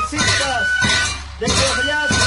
taxistas de Correas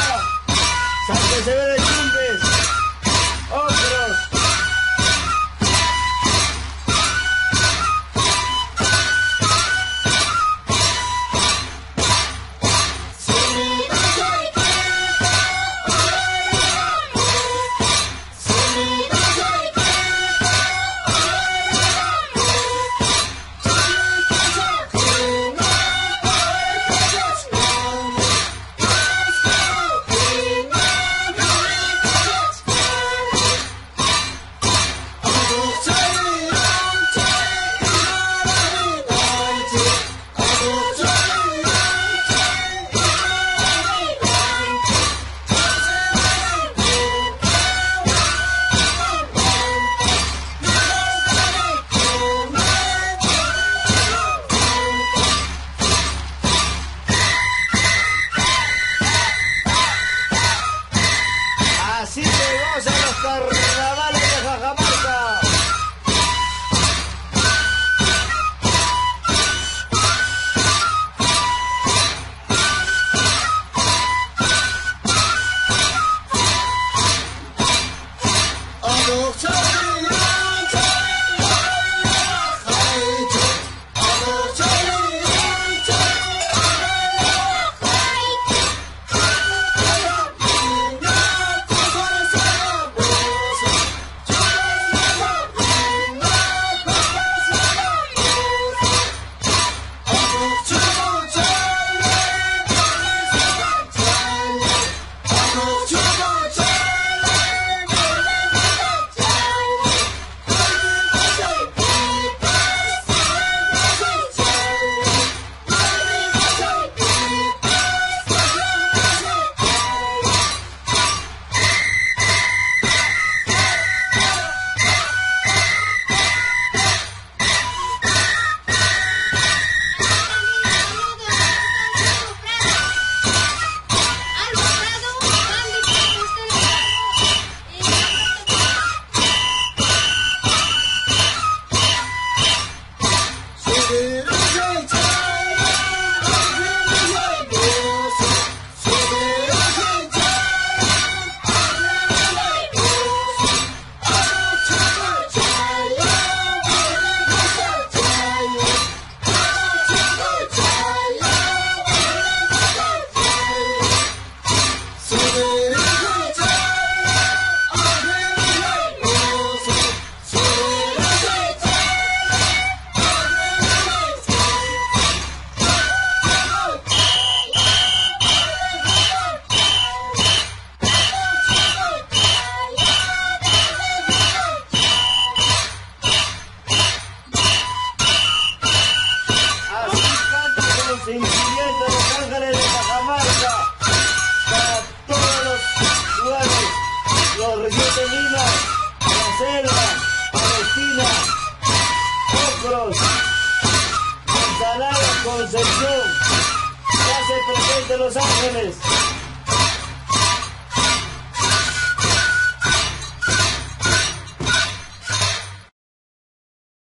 gozan cantan con los ángeles de Cajamarca. Para todos los lugares. Los Lima, la selva, Palestina, Ocros, Manzanares, Concepción. Ya se presente Los Ángeles.